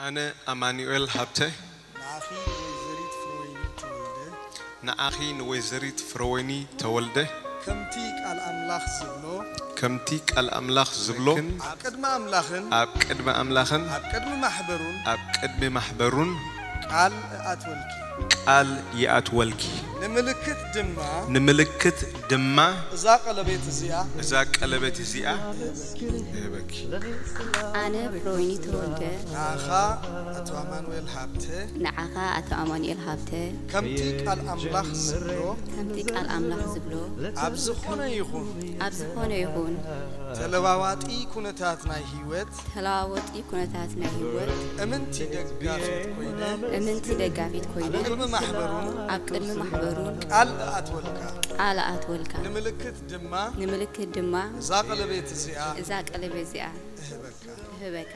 أنا أمانويل هابتي نأخي نوزريت فرويني تولده. كمتيك الأملاخ زبلو؟ كمتيك الأملاخ زبلو؟ أب ما أملاخن. أب ما أملاخن. أبكد ما محبرون. أب ما محبرون. قال أتولكي قال يأتولكي نملكت دما نملكت دما إذا قلبت زيا إذا قلبت زيا يبك أنا برويني تولد نعخا أتو أمانويل هابته نعخا أتو أمانويل هابته كمتي قال أملاخ زبلو كم تيك الاملاخ زبلو أبزخون يخون أبزخون يخون ኣምላኽ ዝብሎ ኣብ ዝኾነ ይኹን ኣብ ዝኾነ ይኹን ተለዋዋጢ ኩነታት ናይ ህይወት ተለዋወጢ ኩነታት ናይ ህይወት እምንቲ ደጋፊት ኮይነ እምንቲ ደጋፊት ኮይኑ ኣብ ቅድሚ ማሕበሩን ኣብ ቅድሚ ማሕበሩን ቃል ኣትወልካ ቃል ኣትወልካ ንምልክት ድማ ንምልክት ድማ እዛ ቀለቤት እዚኣ እዛ ቀለቤት እዚኣ እህበካ እህበካ